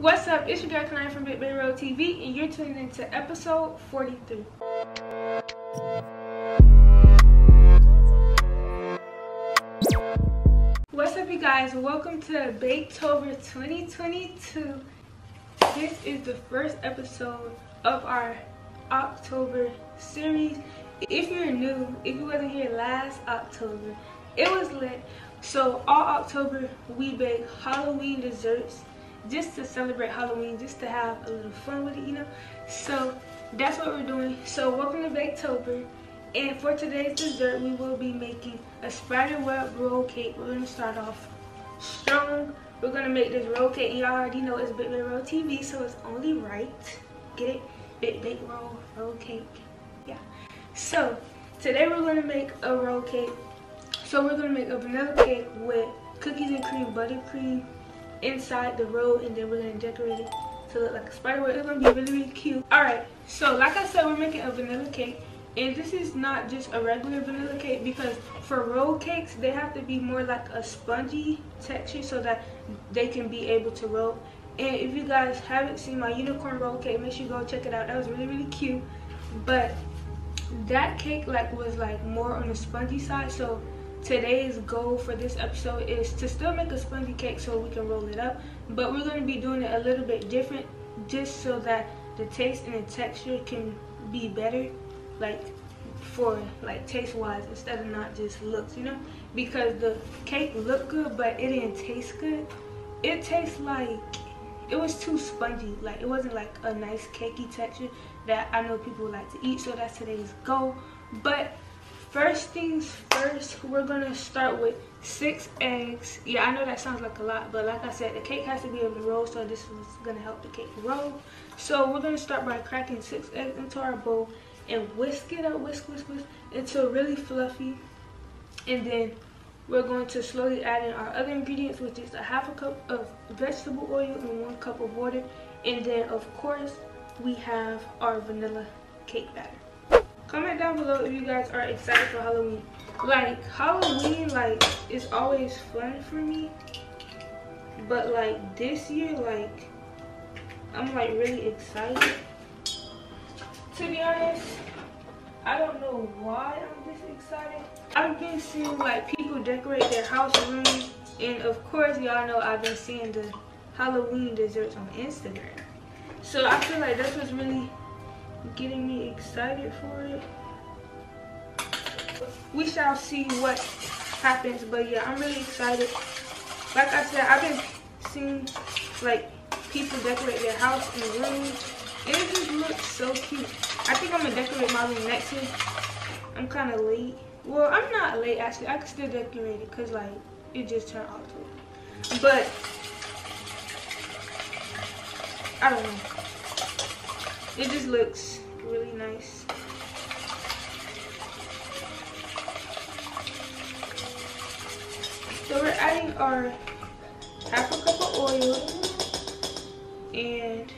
What's up? It's your girl Kanaya from Big Road TV, and you're tuning into episode 43. What's up, you guys? Welcome to Baketober 2022. This is the first episode of our October series. If you're new, if you wasn't here last October, it was lit. So all October we bake Halloween desserts just to celebrate Halloween, just to have a little fun with it, you know. So that's what we're doing. So welcome to Baketober. And for today's dessert, we will be making a spider web roll cake. We're gonna start off strong. We're gonna make this roll cake, y'all already know it's Big Bake Roll TV, so it's only right. Get it? Big Bake Roll roll cake. Yeah. So today we're gonna make a roll cake. So we're gonna make a vanilla cake with cookies and cream, buttercream inside the roll, and then we're gonna decorate it to look like a spider web. It's gonna be really, really cute. All right. So like I said, we're making a vanilla cake. And this is not just a regular vanilla cake because for roll cakes, they have to be more like a spongy texture so that they can be able to roll. And if you guys haven't seen my unicorn roll cake, make sure you go check it out. That was really, really cute. But that cake like was like more on the spongy side. So today's goal for this episode is to still make a spongy cake so we can roll it up. But we're going to be doing it a little bit different just so that the taste and the texture can be better like for like taste wise instead of not just looks you know? Because the cake looked good but it didn't taste good. It tastes like it was too spongy. Like it wasn't like a nice cakey texture that i know people like to eat so that's today's goal. But first things first we're gonna start with six eggs yeah i know that sounds like a lot but like i said the cake has to be able to roll so this is gonna help the cake roll so we're gonna start by cracking six eggs into our bowl and whisk it up, whisk, whisk, whisk, until really fluffy. And then we're going to slowly add in our other ingredients, which is a half a cup of vegetable oil and one cup of water. And then, of course, we have our vanilla cake batter. Comment down below if you guys are excited for Halloween. Like, Halloween, like, is always fun for me. But, like, this year, like, I'm, like, really excited to be honest, I don't know why I'm this excited. I've been seeing like people decorate their house rooms and of course y'all know I've been seeing the Halloween desserts on Instagram. So I feel like that's what's really getting me excited for it. We shall see what happens but yeah I'm really excited. Like I said I've been seeing like people decorate their house and rooms it just looks so cute. I think I'm gonna decorate my room next year. I'm kind of late. Well, I'm not late actually. I can still decorate it because like it just turned October. But I don't know. It just looks really nice. So we're adding our half a cup of oil and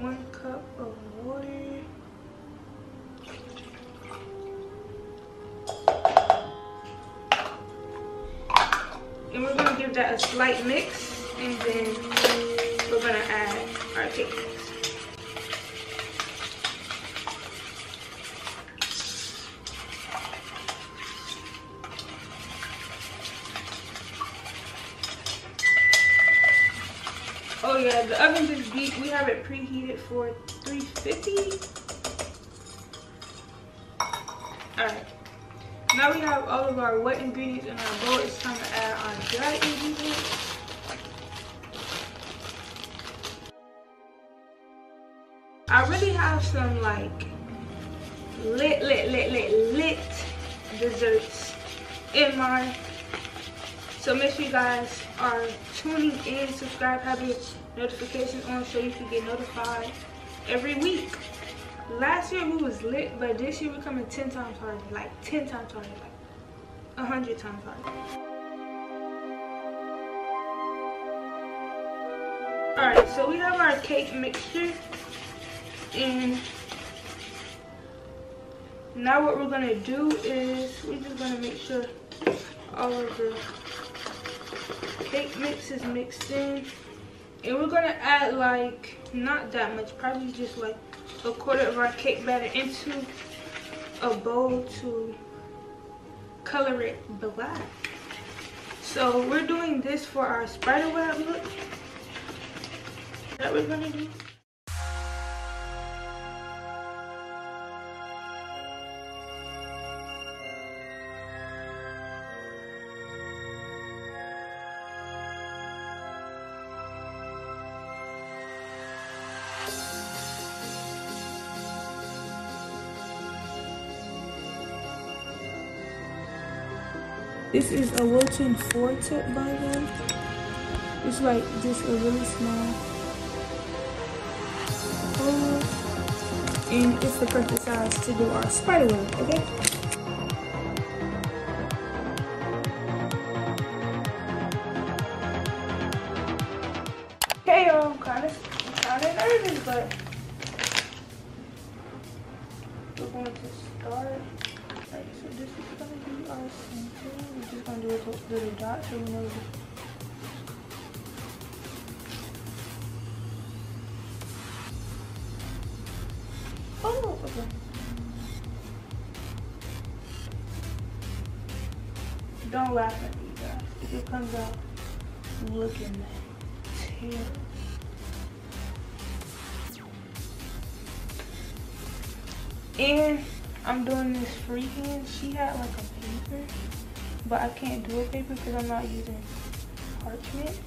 one cup of water. And we're gonna give that a slight mix and then we're gonna add our cake mix. Oh yeah, the oven is deep. We have it preheated for 350. Alright. Now we have all of our wet ingredients in our bowl. It's time to add our dry ingredients. I really have some like lit, lit, lit, lit, lit desserts in mind. So make sure you guys are tuning in, subscribe, have your notifications on so you can get notified every week. Last year we was lit, but this year we're coming 10 times harder, like 10 times harder, like 100 times harder. Alright, so we have our cake mixture and now what we're gonna do is we're just gonna make sure all of the cake mix is mixed in And we're gonna add like, not that much, probably just like a quarter of our cake batter into a bowl to color it black. So we're doing this for our spider web look that we're gonna do. This is a Wilton 4 tip by them. It's like just a really small hole. And it's the perfect size to do our spider web, okay? Okay, A little dot so we know Oh, okay. Don't laugh at me, guys. It comes out looking terrible. And I'm doing this freehand. She had like a paper, but I can't do a paper because I'm not using parchment.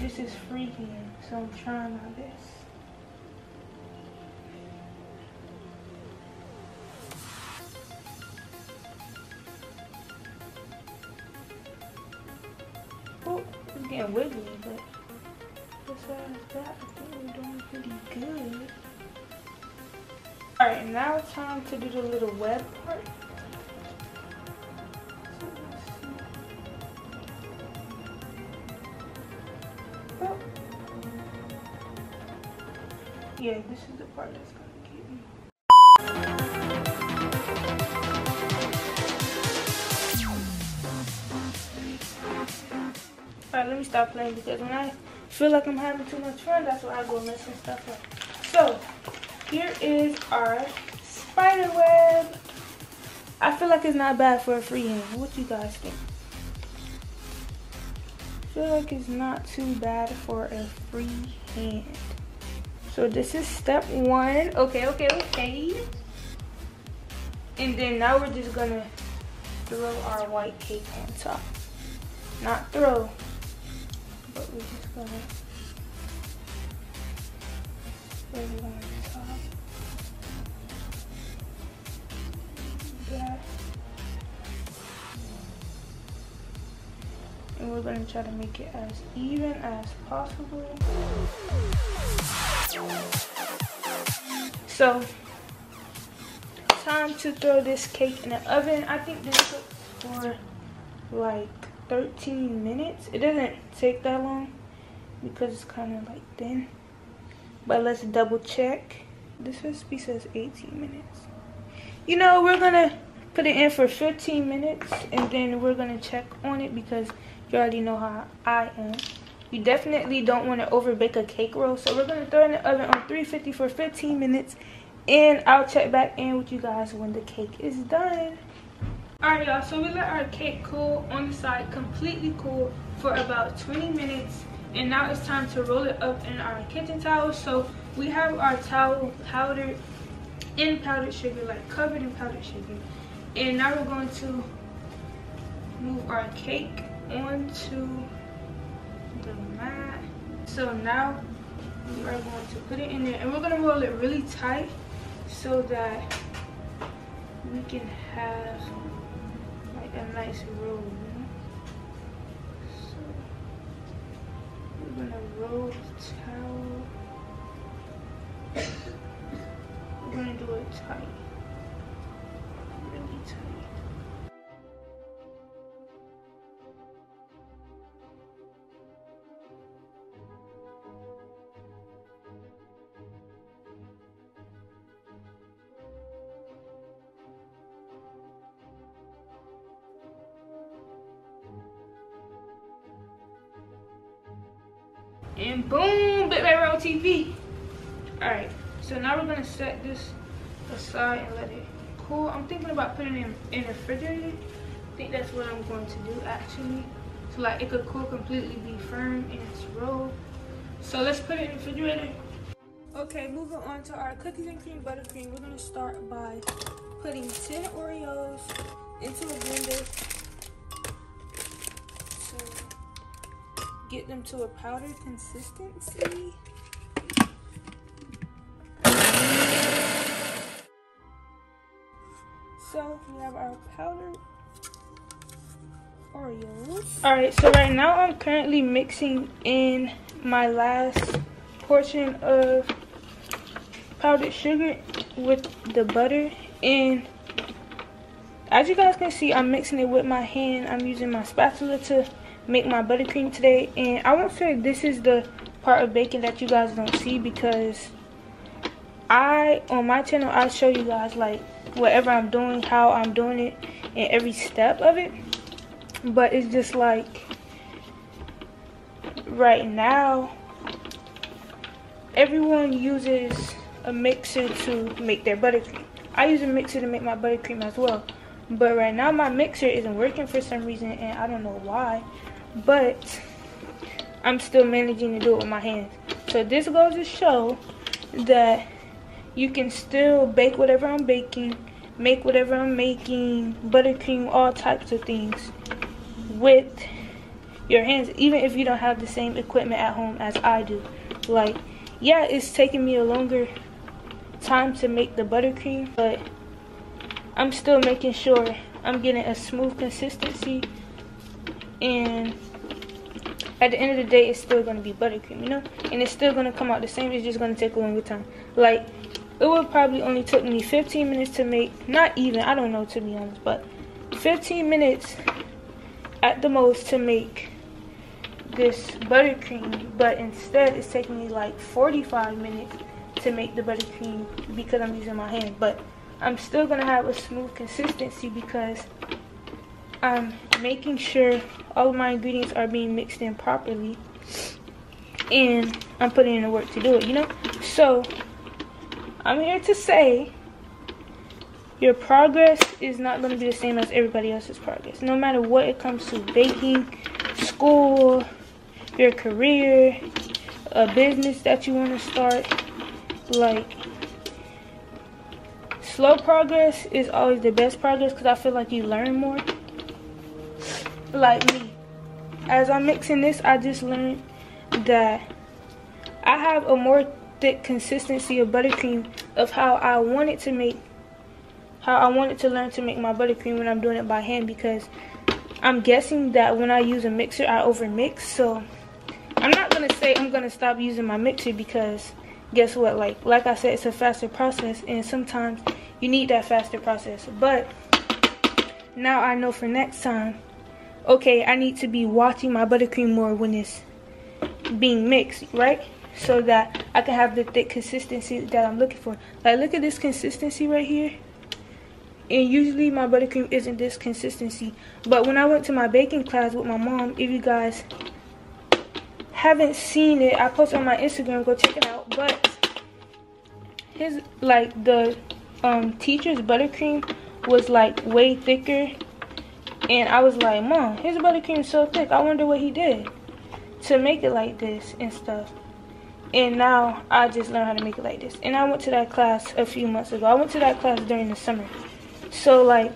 This is freehand, so I'm trying my best. Oh, it's getting wiggly, but besides that, I think we're doing pretty good. Alright, now it's time to do the little web part. Oh. Yeah, this is the part that's gonna get me. Alright, let me stop playing because when I feel like I'm having too much fun, that's why I go messing stuff up. So, here is our spider web. I feel like it's not bad for a freehand. What you guys think? I feel like it's not too bad for a freehand. So this is step one. Okay, okay, okay. And then now we're just gonna throw our white cake on top. Not throw, but we're just gonna it That. And we're gonna try to make it as even as possible. So, time to throw this cake in the oven. I think this cooks for like 13 minutes. It doesn't take that long because it's kind of like thin. But let's double check. This recipe says 18 minutes. You know, we're gonna put it in for 15 minutes and then we're gonna check on it because you already know how I am. You definitely don't want to over bake a cake roll. So we're gonna throw it in the oven on 350 for 15 minutes and I'll check back in with you guys when the cake is done. Alright y'all, so we let our cake cool on the side, completely cool for about 20 minutes. And now it's time to roll it up in our kitchen towel. So we have our towel powdered in powdered sugar, like covered in powdered sugar. And now we're going to move our cake onto the mat. So now we are going to put it in there and we're gonna roll it really tight so that we can have like a nice roll. So we're gonna roll the towel. And boom, Big Bake Roll TV. Alright, so now we're gonna set this aside and let it cool. I'm thinking about putting it in, in the refrigerator. I think that's what I'm going to do actually. So like it could cool completely, be firm in its roll. So let's put it in the refrigerator. Okay, moving on to our cookies and cream buttercream. We're gonna start by putting 10 Oreos into a blender get them to a powder consistency. So we have our powdered Oreos. Alright, so right now I'm currently mixing in my last portion of powdered sugar with the butter and as you guys can see I'm mixing it with my hand. I'm using my spatula to make my buttercream today. And I won't say this is the part of baking that you guys don't see because I on my channel I show you guys like whatever I'm doing how I'm doing it and every step of it. But it's just like right now everyone uses a mixer to make their buttercream. I use a mixer to make my buttercream as well but right now my mixer isn't working for some reason and I don't know why but I'm still managing to do it with my hands. So this goes to show that you can still bake whatever I'm baking, make whatever I'm making, buttercream, all types of things with your hands, even if you don't have the same equipment at home as I do. Like, yeah, it's taking me a longer time to make the buttercream, but I'm still making sure I'm getting a smooth consistency. And at the end of the day it's still going to be buttercream you know? And it's still going to come out the same it's just going to take a longer time. Like it would probably only took me 15 minutes to make not even i don't know to be honest but 15 minutes at the most to make this buttercream. But instead it's taking me like 45 minutes to make the buttercream because i'm using my hand. But i'm still gonna have a smooth consistency because I'm making sure all of my ingredients are being mixed in properly. And I'm putting in the work to do it, you know? So, I'm here to say your progress is not going to be the same as everybody else's progress. No matter what it comes to baking, school, your career, a business that you want to start. Like, slow progress is always the best progress because I feel like you learn more like me. As I'm mixing this, I just learned that I have a more thick consistency of buttercream of how I wanted to make, how I wanted to learn to make my buttercream when I'm doing it by hand because I'm guessing that when I use a mixer, I overmix. So I'm not going to say I'm going to stop using my mixer because guess what? Like, like I said, it's a faster process and sometimes you need that faster process. But now I know for next time okay, I need to be watching my buttercream more when it's being mixed, right? So that I can have the thick consistency that I'm looking for. Like, look at this consistency right here. And usually my buttercream isn't this consistency. But when I went to my baking class with my mom, if you guys haven't seen it, I posted on my Instagram, go check it out. But his, like, the um, teacher's buttercream was, like, way thicker and I was like, Mom, his buttercream so thick. I wonder what he did to make it like this and stuff. And now I just learned how to make it like this. And I went to that class a few months ago. I went to that class during the summer. So like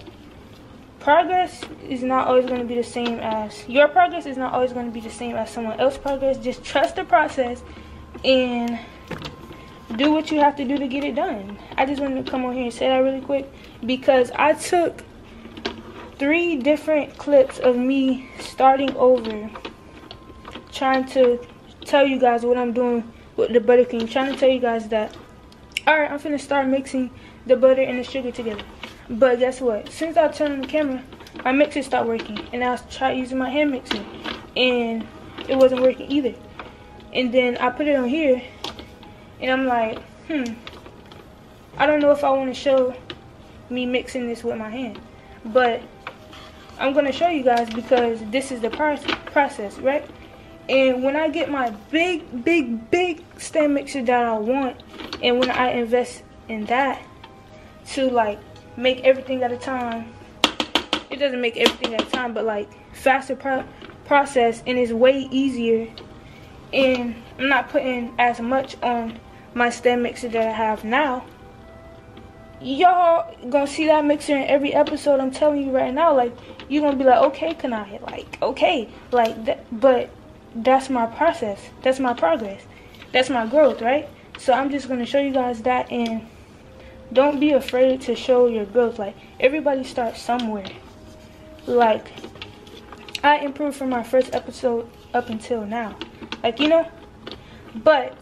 progress is not always going to be the same as your progress is not always going to be the same as someone else's progress. Just trust the process and do what you have to do to get it done. I just wanted to come on here and say that really quick because I took three different clips of me starting over trying to tell you guys what I'm doing with the buttercream trying to tell you guys that alright I'm gonna start mixing the butter and the sugar together. But guess what? Since I turned on the camera my mixer stopped working and I tried using my hand mixer and it wasn't working either. And then I put it on here and I'm like hmm I don't know if I want to show me mixing this with my hand but I'm going to show you guys because this is the process, right? And when I get my big, big, big stand mixer that I want, and when I invest in that to like make everything at a time, it doesn't make everything at a time, but like faster pro process and it's way easier. And I'm not putting as much on my stand mixer that I have now. Y'all gonna see that mixer in every episode. I'm telling you right now, like you're gonna be like, okay, can I hit like okay, like that, but that's my process. That's my progress. That's my growth, right? So I'm just to show you guys that and don't be afraid to show your growth. Like everybody starts somewhere. Like I improved from my first episode up until now. Like, you know, but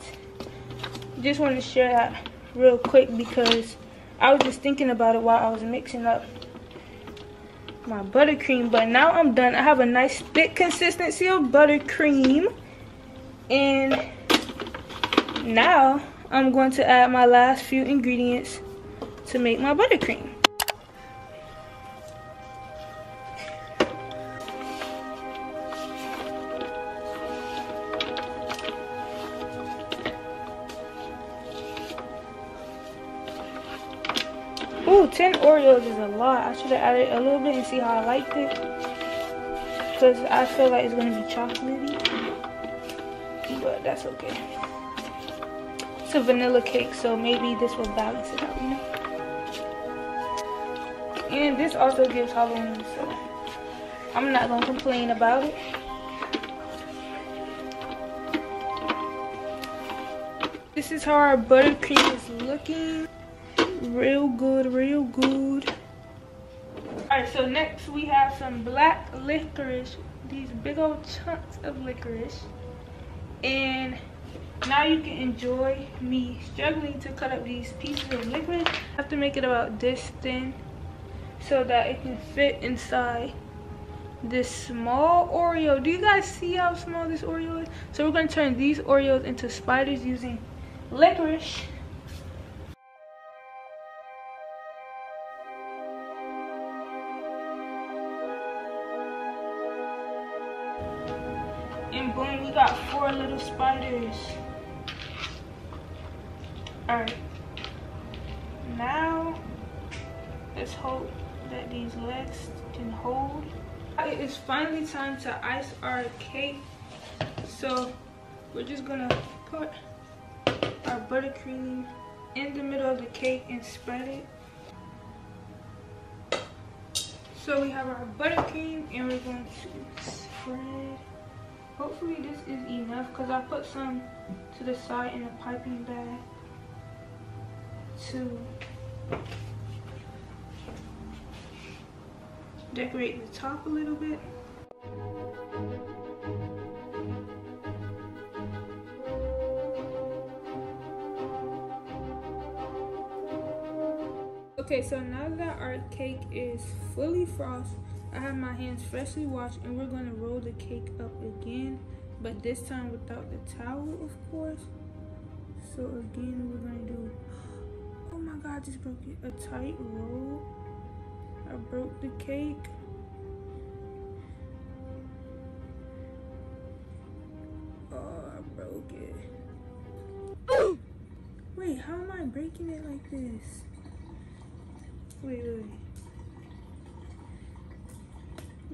just wanted to share that real quick because I was just thinking about it while I was mixing up my buttercream but now i'm done. I have a nice thick consistency of buttercream. And now i'm going to add my last few ingredients to make my buttercream should have added a little bit and see how I liked it. Because I feel like it's going to be chocolatey. But that's okay. It's a vanilla cake, so maybe this will balance it out, you know? And this also gives Halloween, so I'm not going to complain about it. This is how our buttercream is looking real good real good all right so next we have some black licorice these big old chunks of licorice and now you can enjoy me struggling to cut up these pieces of licorice I have to make it about this thin so that it can fit inside this small Oreo. Do you guys see how small this Oreo is? So we're going to turn these Oreos into spiders using licorice. Alright. Now, let's hope that these legs can hold. It is finally time to ice our cake. So, we're just gonna put our buttercream in the middle of the cake and spread it. So we have our buttercream and we're going to spread Hopefully this is enough because I put some to the side in a piping bag to decorate the top a little bit. Okay, so now that our cake is fully frosted, I have my hands freshly washed and we're gonna roll the cake up again, but this time without the towel, of course. So again, we're gonna do, oh my God, I just broke it, a tight roll. I broke the cake. Oh, I broke it. Wait, how am I breaking it like this? Wait, wait.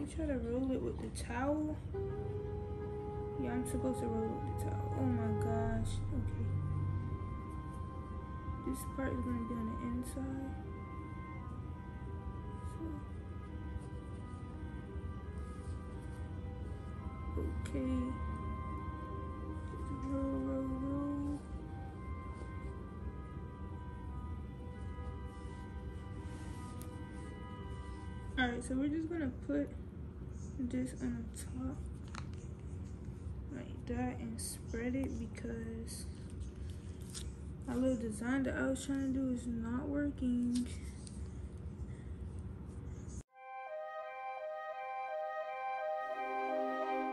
You try to roll it with the towel. Yeah, I'm supposed to roll it with the towel. Oh my gosh. Okay. This part is gonna be on the inside. So. Okay. roll, roll, roll. Alright, so we're just gonna put this on the top like that and spread it because my little design that I was trying to do is not working.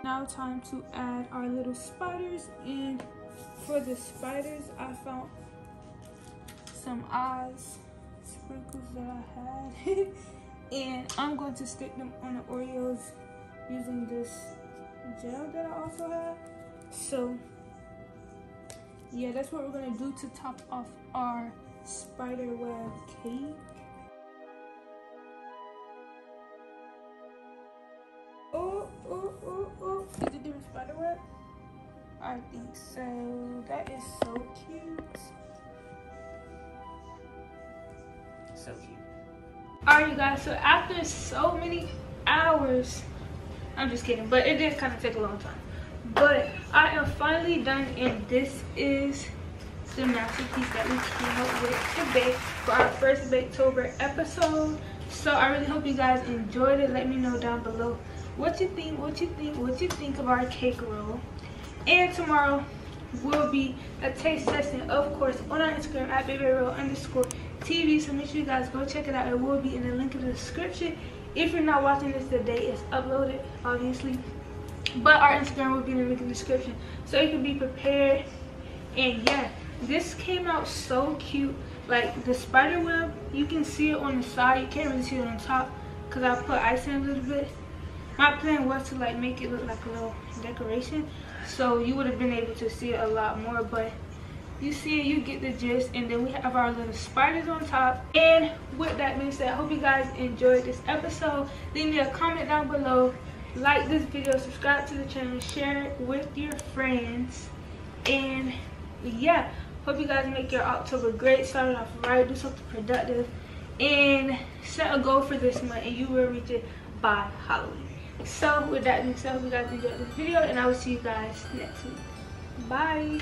Now time to add our little spiders and for the spiders I found some eyes sprinkles that I had and I'm going to stick them on the Oreos using this gel that I also have. So yeah, that's what we're gonna do to top off our spider web cake. Oh, oh, oh, oh. Is it doing spider web? I think so. That is so cute. So cute. Alright, you guys. So after so many hours, I'm just kidding, but it did kind of take a long time. But I am finally done, and this is the masterpiece that we came up with to bake for our first Baketober episode. So I really hope you guys enjoyed it. Let me know down below what you think, what you think, what you think of our cake roll. And tomorrow will be a taste testing, of course, on our Instagram at bigbakeroll underscore TV. So make sure you guys go check it out. It will be in the link in the description. If you're not watching this the day it's uploaded, obviously. But our Instagram will be in the in description. So you can be prepared. And yeah, this came out so cute. Like the spider web, you can see it on the side. You can't really see it on the top because I put icing a little bit. My plan was to like make it look like a little decoration. So you would have been able to see it a lot more. But you see you get the gist. And then we have our little spiders on top. And with that being said, I hope you guys enjoyed this episode. Leave me a comment down below. Like this video, subscribe to the channel, share it with your friends. And yeah, hope you guys make your October great. Start off right, do something productive. And set a goal for this month and you will reach it by Halloween. So with that being said, hope you guys enjoyed this video and I will see you guys next week. Bye.